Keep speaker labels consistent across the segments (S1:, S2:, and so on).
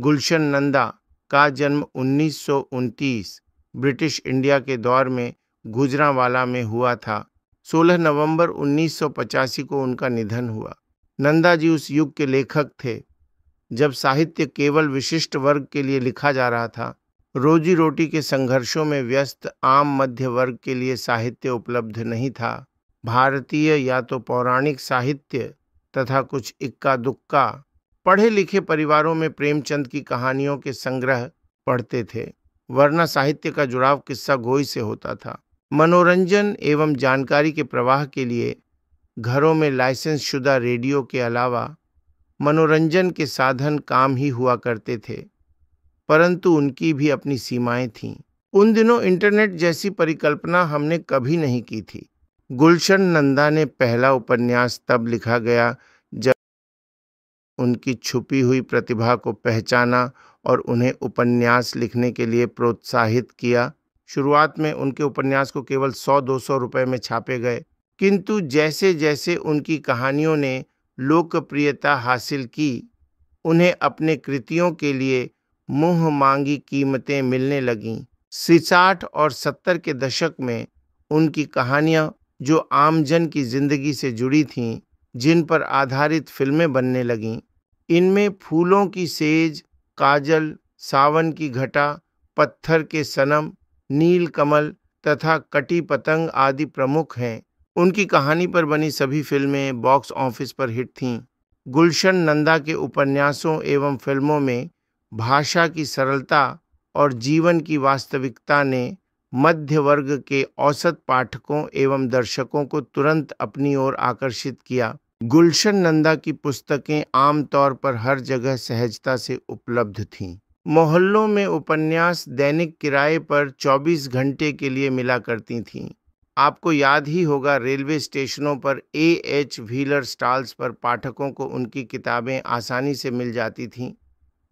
S1: गुलशन नंदा का जन्म उन्नीस सौ उनतीस ब्रिटिश इंडिया के दौर में गुजरावाला में हुआ था। 16 नवंबर 1985 को उनका निधन हुआ। नंदा जी उस युग के लेखक थे, जब साहित्य केवल विशिष्ट वर्ग के लिए लिखा जा रहा था। रोजी रोटी के संघर्षों में व्यस्त, आम मध्य वर्ग के लिए साहित्य उपलब्ध नहीं था। भारतीय या तो पौराणिक साहित्य तथा कुछ इक्का दुक्का पढ़े लिखे परिवारों में प्रेमचंद की कहानियों के संग्रह पढ़ते थे, वरना साहित्य का जुड़ाव किस्सा गोई से होता था। मनोरंजन एवं जानकारी के प्रवाह के लिए घरों में लाइसेंस शुदा रेडियो के अलावा मनोरंजन के साधन काम ही हुआ करते थे, परंतु उनकी भी अपनी सीमाएँ थीं। उन दिनों इंटरनेट जैसी परिकल्पना हमने कभी नहीं की थी। गुलशन नंदा ने पहला उपन्यास तब लिखा गया उनकी छुपी हुई प्रतिभा को पहचाना और उन्हें उपन्यास लिखने के लिए प्रोत्साहित किया। शुरुआत में उनके उपन्यास को केवल 100-200 रुपए में छापे गए, किंतु जैसे जैसे उनकी कहानियों ने लोकप्रियता हासिल की, उन्हें अपने कृतियों के लिए मुँह मांगी कीमतें मिलने लगीं। सिसाठ और सत्तर के दशक में उनकी कहानियाँ जो आमजन की ज़िंदगी से जुड़ी थीं, जिन पर आधारित फ़िल्में बनने लगीं। इनमें फूलों की सेज, काजल, सावन की घटा, पत्थर के सनम, नील कमल तथा कटी पतंग आदि प्रमुख हैं। उनकी कहानी पर बनी सभी फ़िल्में बॉक्स ऑफ़िस पर हिट थीं। गुलशन नंदा के उपन्यासों एवं फ़िल्मों में भाषा की सरलता और जीवन की वास्तविकता ने मध्य वर्ग के औसत पाठकों एवं दर्शकों को तुरंत अपनी ओर आकर्षित किया। गुलशन नंदा की पुस्तकें आमतौर पर हर जगह सहजता से उपलब्ध थीं। मोहल्लों में उपन्यास दैनिक किराए पर 24 घंटे के लिए मिला करती थीं। आपको याद ही होगा रेलवे स्टेशनों पर ए एच व्हीलर स्टॉल्स पर पाठकों को उनकी किताबें आसानी से मिल जाती थीं,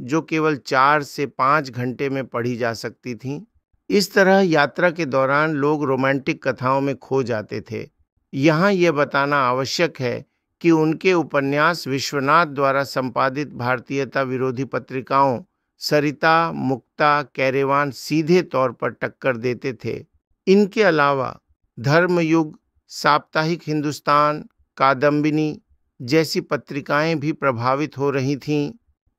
S1: जो केवल चार से पाँच घंटे में पढ़ी जा सकती थीं। इस तरह यात्रा के दौरान लोग रोमांटिक कथाओं में खो जाते थे। यहाँ यह बताना आवश्यक है कि उनके उपन्यास विश्वनाथ द्वारा संपादित भारतीयता विरोधी पत्रिकाओं सरिता, मुक्ता, कैरेवान सीधे तौर पर टक्कर देते थे। इनके अलावा धर्मयुग, साप्ताहिक हिंदुस्तान, कादम्बिनी जैसी पत्रिकाएँ भी प्रभावित हो रही थीं।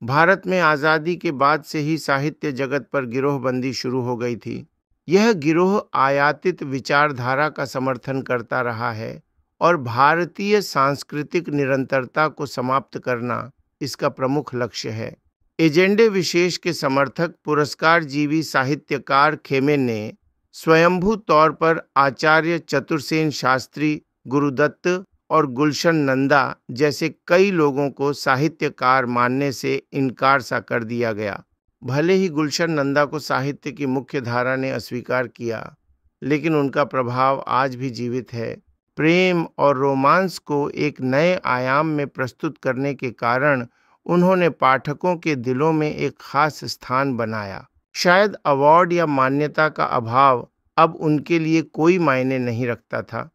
S1: भारत में आज़ादी के बाद से ही साहित्य जगत पर गिरोहबंदी शुरू हो गई थी। यह गिरोह आयातित विचारधारा का समर्थन करता रहा है। और भारतीय सांस्कृतिक निरंतरता को समाप्त करना इसका प्रमुख लक्ष्य है। एजेंडे विशेष के समर्थक पुरस्कार जीवी साहित्यकार खेमे ने स्वयंभू तौर पर आचार्य चतुर्सेन शास्त्री, गुरुदत्त और गुलशन नंदा जैसे कई लोगों को साहित्यकार मानने से इनकार सा कर दिया गया। भले ही गुलशन नंदा को साहित्य की मुख्य धारा ने अस्वीकार किया, लेकिन उनका प्रभाव आज भी जीवित है। प्रेम और रोमांस को एक नए आयाम में प्रस्तुत करने के कारण उन्होंने पाठकों के दिलों में एक खास स्थान बनाया। शायद अवार्ड या मान्यता का अभाव अब उनके लिए कोई मायने नहीं रखता था।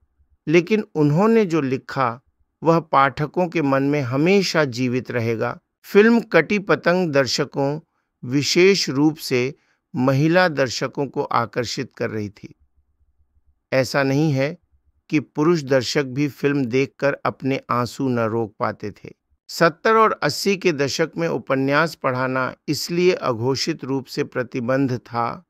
S1: लेकिन उन्होंने जो लिखा, वह पाठकों के मन में हमेशा जीवित रहेगा। फ़िल्म कटी पतंग दर्शकों, विशेष रूप से महिला दर्शकों को आकर्षित कर रही थी। ऐसा नहीं है कि पुरुष दर्शक भी फ़िल्म देखकर अपने आँसू न रोक पाते थे। सत्तर और अस्सी के दशक में उपन्यास पढ़ाना इसलिए अघोषित रूप से प्रतिबंध था,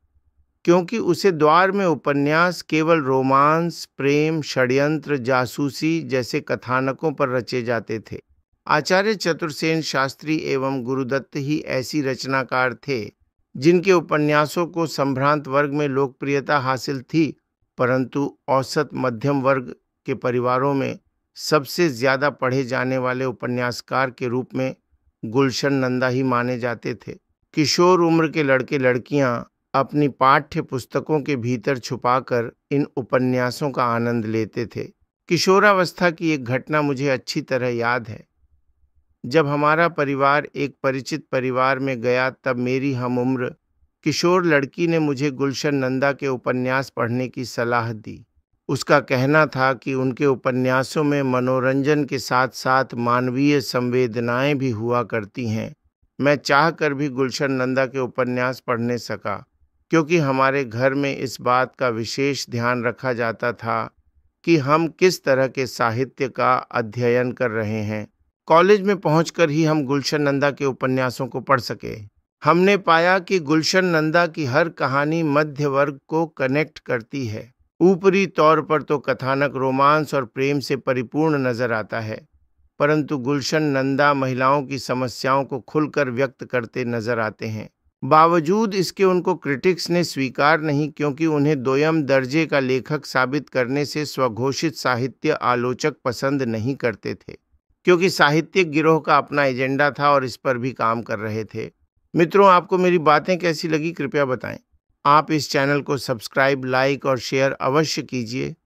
S1: क्योंकि उसे द्वार में उपन्यास केवल रोमांस, प्रेम, षड्यंत्र, जासूसी जैसे कथानकों पर रचे जाते थे। आचार्य चतुर्सेन शास्त्री एवं गुरुदत्त ही ऐसी रचनाकार थे, जिनके उपन्यासों को संभ्रांत वर्ग में लोकप्रियता हासिल थी परंतु औसत मध्यम वर्ग के परिवारों में सबसे ज़्यादा पढ़े जाने वाले उपन्यासकार के रूप में गुलशन नंदा ही माने जाते थे। किशोर उम्र के लड़के लड़कियाँ अपनी पाठ्य पुस्तकों के भीतर छुपाकर इन उपन्यासों का आनंद लेते थे। किशोरावस्था की एक घटना मुझे अच्छी तरह याद है। जब हमारा परिवार एक परिचित परिवार में गया तब मेरी हम उम्र किशोर लड़की ने मुझे गुलशन नंदा के उपन्यास पढ़ने की सलाह दी। उसका कहना था कि उनके उपन्यासों में मनोरंजन के साथ साथ मानवीय संवेदनाएँ भी हुआ करती हैं। मैं चाह कर भी गुलशन नंदा के उपन्यास पढ़ने सका, क्योंकि हमारे घर में इस बात का विशेष ध्यान रखा जाता था कि हम किस तरह के साहित्य का अध्ययन कर रहे हैं। कॉलेज में पहुंचकर ही हम गुलशन नंदा के उपन्यासों को पढ़ सके। हमने पाया कि गुलशन नंदा की हर कहानी मध्य वर्ग को कनेक्ट करती है। ऊपरी तौर पर तो कथानक रोमांस और प्रेम से परिपूर्ण नज़र आता है, परंतु गुलशन नंदा महिलाओं की समस्याओं को खुलकर व्यक्त करते नज़र आते हैं। बावजूद इसके उनको क्रिटिक्स ने स्वीकार नहीं क्योंकि उन्हें दोयम दर्जे का लेखक साबित करने से स्वघोषित साहित्य आलोचक पसंद नहीं करते थे, क्योंकि साहित्यिक गिरोह का अपना एजेंडा था और इस पर भी काम कर रहे थे। मित्रों, आपको मेरी बातें कैसी लगी कृपया बताएँ। आप इस चैनल को सब्सक्राइब, लाइक और शेयर अवश्य कीजिए।